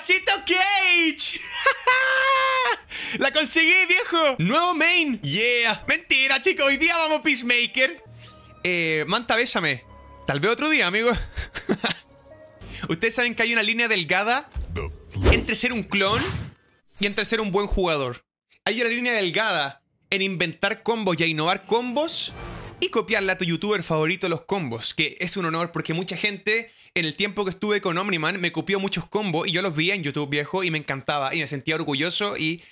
¡Casito Cage! ¡La conseguí, viejo! ¡Nuevo main! ¡Yeah! Mentira, chicos, hoy día vamos Peacemaker. Eh, Manta, bésame. Tal vez otro día, amigo. Ustedes saben que hay una línea delgada entre ser un clon y entre ser un buen jugador. Hay una línea delgada en inventar combos y innovar combos y copiarle a tu youtuber favorito los combos, que es un honor porque mucha gente en el tiempo que estuve con Omniman me copió muchos combos y yo los veía en YouTube viejo y me encantaba y me sentía orgulloso y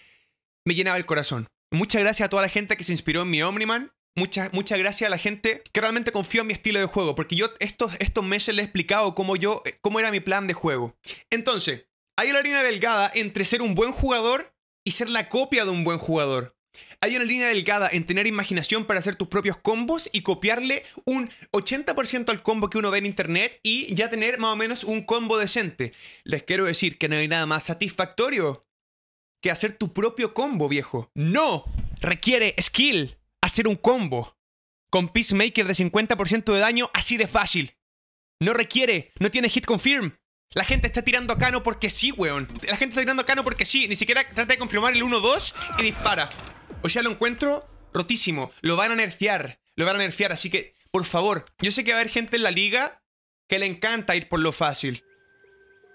me llenaba el corazón. Muchas gracias a toda la gente que se inspiró en mi Omniman. Muchas, muchas gracias a la gente que realmente confió en mi estilo de juego, porque yo estos, estos meses les he explicado cómo, yo, cómo era mi plan de juego. Entonces, hay una línea delgada entre ser un buen jugador y ser la copia de un buen jugador. Hay una línea delgada en tener imaginación para hacer tus propios combos y copiarle un 80% al combo que uno ve en internet y ya tener más o menos un combo decente. Les quiero decir que no hay nada más satisfactorio que hacer tu propio combo, viejo. No requiere skill hacer un combo con Peacemaker de 50% de daño así de fácil. No requiere, no tiene hit confirm. La gente está tirando a Cano porque sí, weón. La gente está tirando a Cano porque sí. Ni siquiera trata de confirmar el 1-2 y dispara. O sea, lo encuentro rotísimo. Lo van a nerfear. Lo van a nerfear. Así que, por favor, yo sé que va a haber gente en la liga que le encanta ir por lo fácil.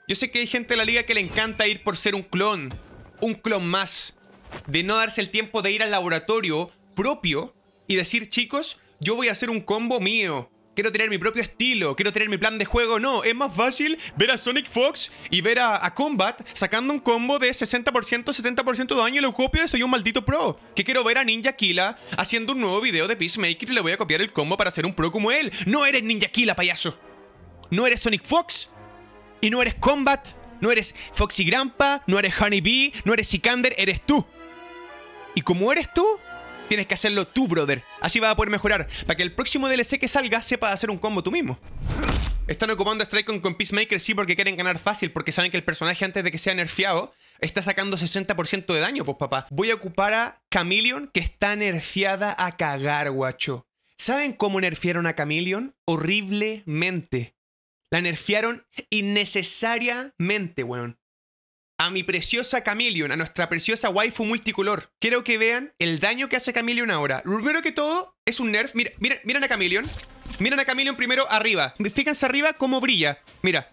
Yo sé que hay gente en la liga que le encanta ir por ser un clon. Un clon más. De no darse el tiempo de ir al laboratorio propio y decir, chicos, yo voy a hacer un combo mío. Quiero tener mi propio estilo, quiero tener mi plan de juego. No, es más fácil ver a Sonic Fox y ver a, Combat sacando un combo de 60%, 70% de daño y lo copio y soy un maldito pro. Que quiero ver a Ninja Killa haciendo un nuevo video de Peacemaker y le voy a copiar el combo para ser un pro como él. No eres Ninja Killa, payaso. No eres Sonic Fox. Y no eres Combat. No eres Foxy Grandpa. No eres Honey Bee. No eres Sikander. Eres tú. Y como eres tú, Tienes que hacerlo tú, brother. Así vas a poder mejorar. Para que el próximo DLC que salga sepa hacer un combo tú mismo. Están ocupando a Strike con Peacemaker sí porque quieren ganar fácil, porque saben que el personaje antes de que sea nerfeado está sacando 60% de daño, pues papá. Voy a ocupar a Chameleon, que está nerfeada a cagar, guacho. ¿Saben cómo nerfearon a Chameleon? Horriblemente. La nerfearon innecesariamente, weón a mi preciosa Chameleon, a nuestra preciosa waifu multicolor. Quiero que vean el daño que hace Chameleon ahora. Primero que todo, es un nerf. Mira, mira, miren a Chameleon. Miren a Chameleon primero arriba. Fíjense arriba cómo brilla. Mira.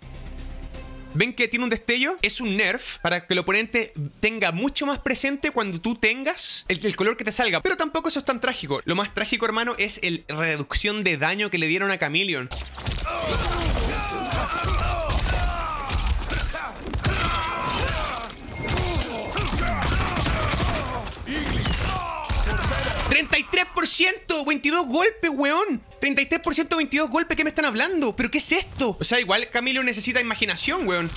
¿Ven que tiene un destello? Es un nerf para que el oponente tenga mucho más presente cuando tú tengas el, el, color que te salga. Pero tampoco eso es tan trágico. Lo más trágico, hermano, es la reducción de daño que le dieron a Chameleon. 33%, 22 golpes, weón. 33%, 22 golpes, ¿qué me están hablando? ¿Pero qué es esto? O sea, igual Camilo necesita imaginación, weón.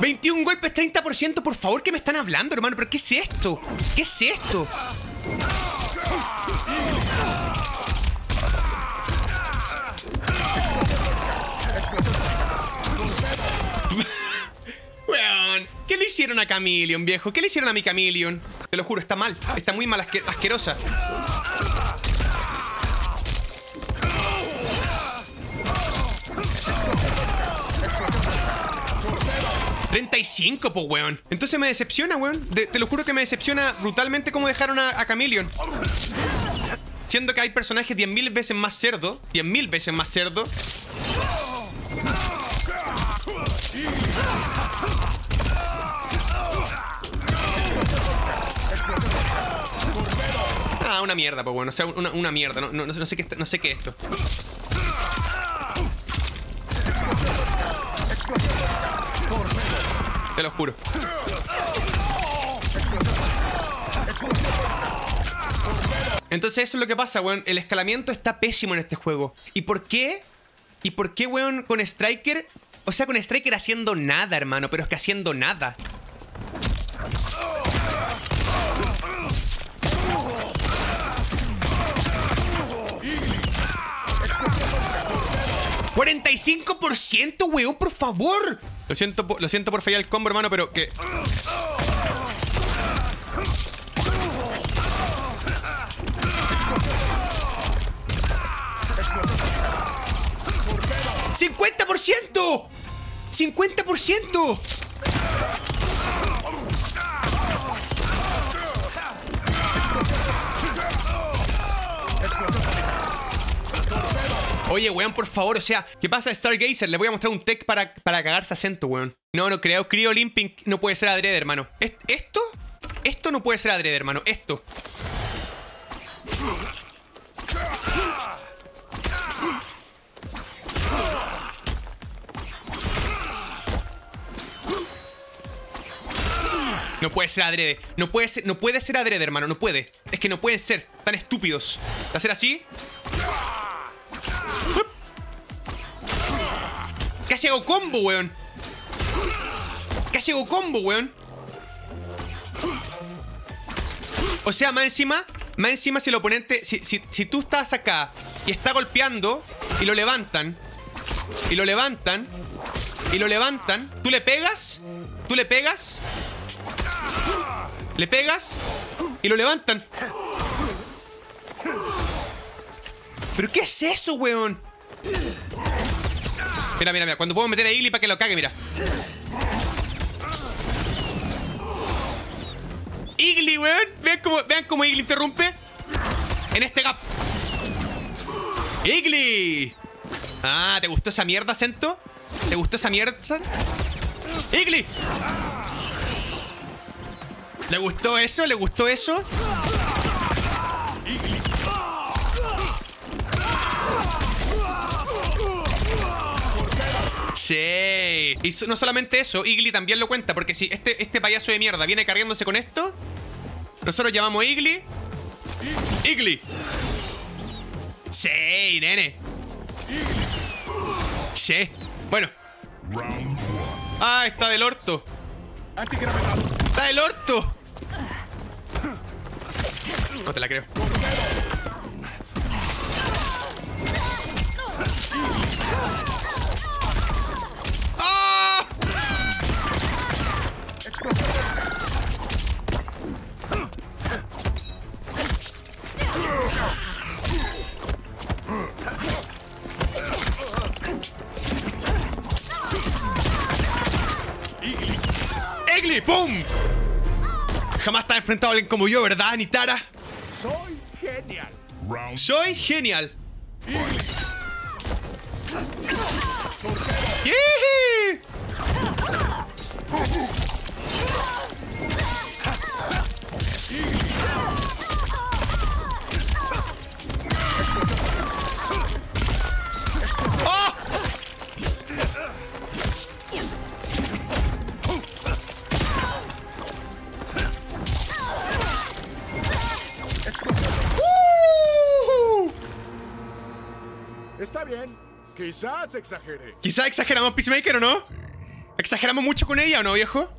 ¡21 golpes, 30%! Por favor, ¿qué me están hablando, hermano? ¿Pero qué es esto? ¿Qué es esto? Hicieron a Chameleon, viejo? ¿Qué le hicieron a mi Chameleon? Te lo juro, está mal. Está muy mal, asquerosa. ¡35, po, weón! Entonces me decepciona, weón. te lo juro que me decepciona brutalmente cómo dejaron a, a Chameleon. Siendo que hay personajes 10.000 veces más cerdo. 10.000 veces más cerdo. Ah, una mierda, pues bueno, o sea, una, una mierda, no, no, no, sé qué, no sé qué es esto. Te lo juro. Entonces eso es lo que pasa, weón. El escalamiento está pésimo en este juego. ¿Y por qué? ¿Y por qué, weón, con Striker? O sea, con Striker haciendo nada, hermano. Pero es que haciendo nada. 45%, weón, por favor. Lo siento, lo siento por fallar el combo, hermano, pero que... ¡50%! ¡50%! Oye, weón, por favor, o sea, ¿qué pasa, Stargazer? Le voy a mostrar un tech para, para cagarse acento, weón. No, no creo, Creo Limping no puede ser adrede, hermano. ¿Est- ¿Esto? Esto no puede ser adrede, hermano. Esto. No puede ser adrede. No puede ser, no puede ser adrede, hermano. No puede. Es que no pueden ser tan estúpidos. ¿Va a ser así? Casi hago combo, weón. Casi hago combo, weón. O sea, más encima, más encima si el oponente, si, si, si tú estás acá y está golpeando y lo levantan, y lo levantan, y lo levantan, tú le pegas, tú le pegas, le pegas y lo levantan. ¿Pero qué es eso, weón? Mira, mira, mira. Cuando puedo meter a Igli para que lo cague, mira. Igli, weón. Vean cómo, vean cómo Igli interrumpe. En este gap. Igli. Ah, ¿te gustó esa mierda, Sento? ¿Te gustó esa mierda? Igli. ¿Le gustó eso? ¿Le gustó eso? Sí. Y no solamente eso, Igli también lo cuenta, porque si este, este payaso de mierda viene cargándose con esto, nosotros llamamos Igli. Igli. Sí, nene. Sí. Bueno. Ah, está del orto. Está del orto. No te la creo. ¡Egli! ¡Pum! Jamás te has enfrentado a alguien como yo, ¿verdad, Nitara? Soy genial. Soy genial. Está bien. Quizás exagere. Quizá exageramos Peacemaker o no. ¿Exageramos mucho con ella o no, viejo?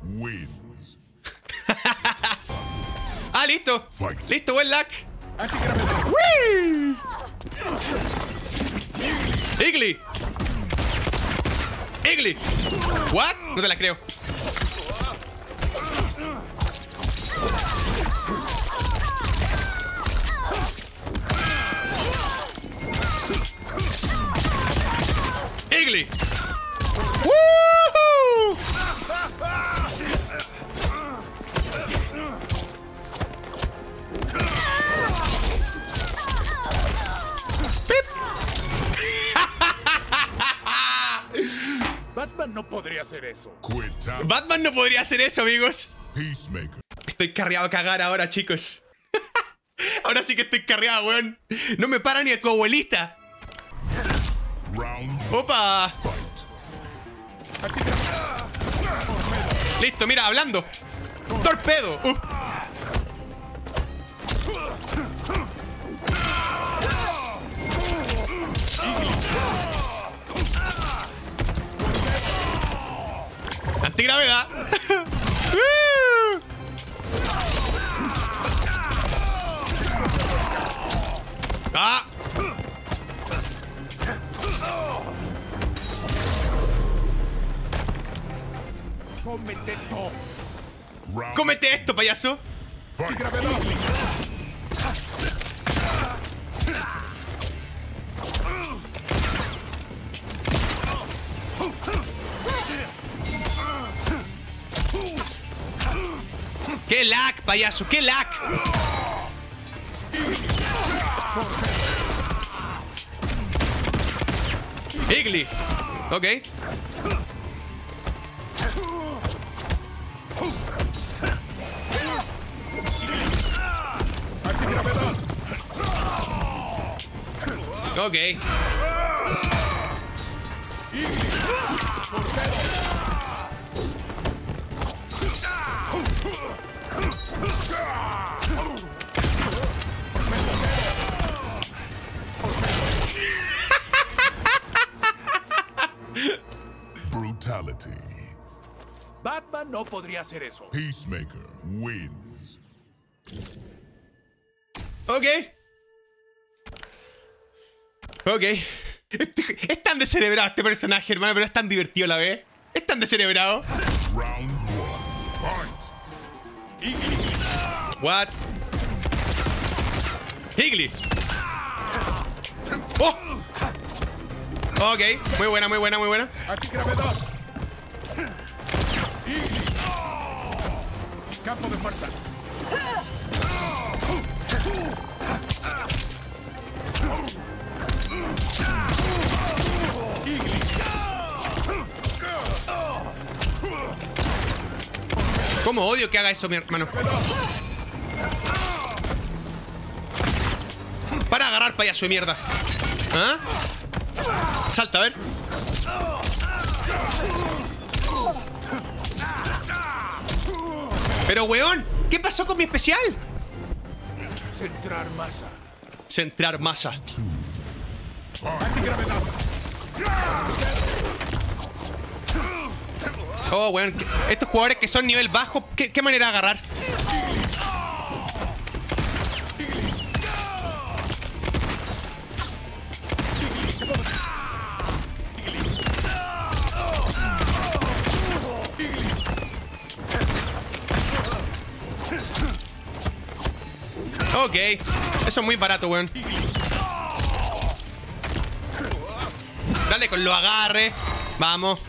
Ah, listo. Fight. Listo, buen luck. Igli. Igli. What? No te la creo. ¡Woohoo! Batman no podría hacer eso. Batman no podría hacer eso, amigos. Peacemaker. Estoy carreado a cagar ahora, chicos. ahora sí que estoy carreado, weón. No me para ni a tu abuelita. ¡Opa! Listo, mira, hablando. ¡Torpedo! Uh. Antigravedad. Ah. ¡Cómete esto! Payaso! ¡Qué lag, payaso! ¡Qué lag! Igli. Ok. Ok. Brutality. Batman no podría hacer eso. Peacemaker wins. Ok. Ok. Es tan descerebrado este personaje, hermano, pero es tan divertido a la vez. Es tan descerebrado. Round one. Fight. What? Higley. Oh. Ok, muy buena, muy buena, muy buena. Campo de fuerza. ¿Cómo odio que haga eso, mi hermano? Para agarrar, payaso de mierda. ¿Ah? Salta, a ver. Pero, weón, ¿qué pasó con mi especial? Centrar masa. Centrar masa. Antigravedad. Oh, weón, estos jugadores que son nivel bajo, ¿qué, qué manera de agarrar? Ok, eso es muy barato, weón. Dale con lo agarre. Vamos.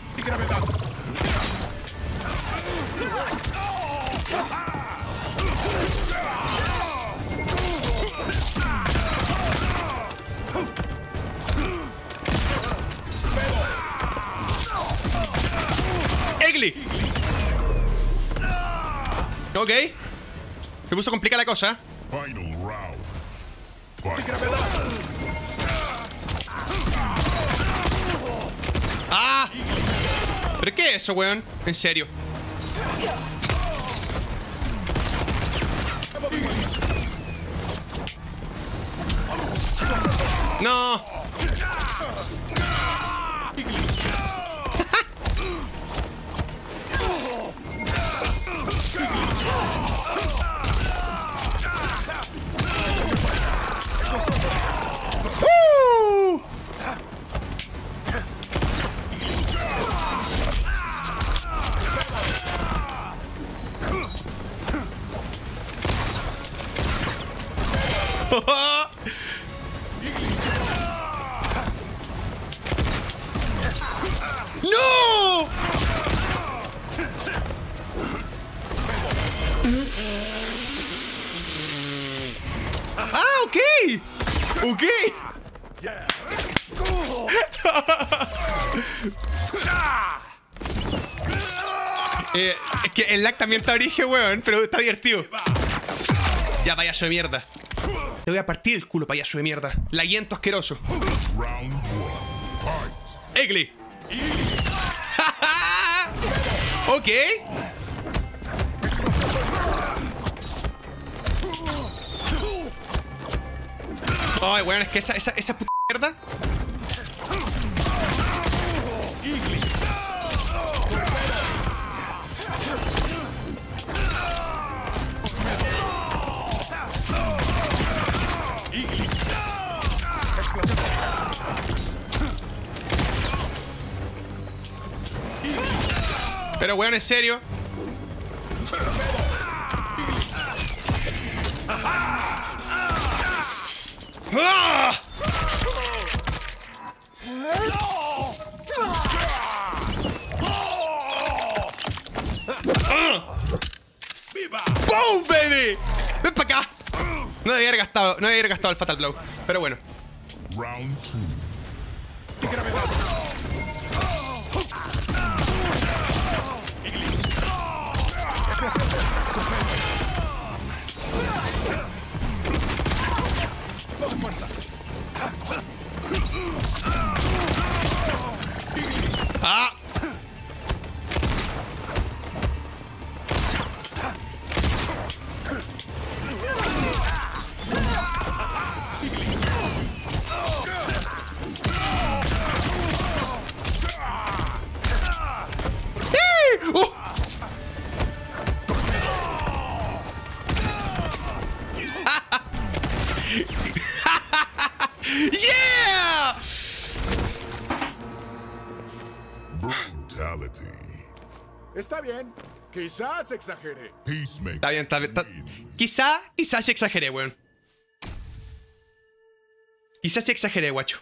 Egli. Ok. Se puso complicada la cosa. Final round. ¡Ah! ¿Pero qué es eso, weón? En serio. No. ¡Ok! Eh, es que el lag también está origen, weón, pero está divertido. Ya, payaso de mierda. Te voy a partir el culo, payaso de mierda. Laguiento asqueroso. Egli. ok. Ay, weón, es que esa, esa, esa puta mierda. Pero weón, en serio. ¡Boom, baby! No debería haber gastado, no debería haber gastado el Fatal Blow. Pero bueno. Round two. ¡Ah! Brutality. Está bien. Quizás exagere. Peacemaker. Está bien, está bien. está-. Quizá, quizá sí exageré, weón. Quizá sí exageré, guacho.